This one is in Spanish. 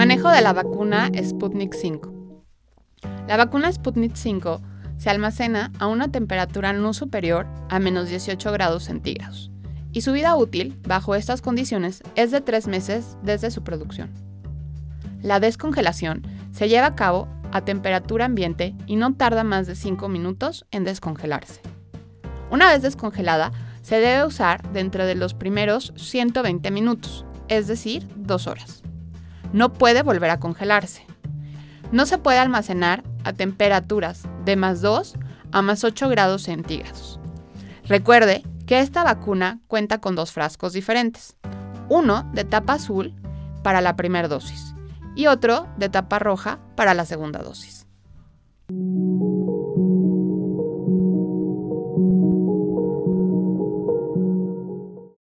Manejo de la vacuna Sputnik 5. La vacuna Sputnik 5 se almacena a una temperatura no superior a menos 18 grados centígrados y su vida útil bajo estas condiciones es de tres meses desde su producción. La descongelación se lleva a cabo a temperatura ambiente y no tarda más de 5 minutos en descongelarse. Una vez descongelada, se debe usar dentro de los primeros 120 minutos, es decir, 2 horas. No puede volver a congelarse. No se puede almacenar a temperaturas de más 2 a más 8 grados centígrados. Recuerde que esta vacuna cuenta con dos frascos diferentes, uno de tapa azul para la primera dosis y otro de tapa roja para la segunda dosis.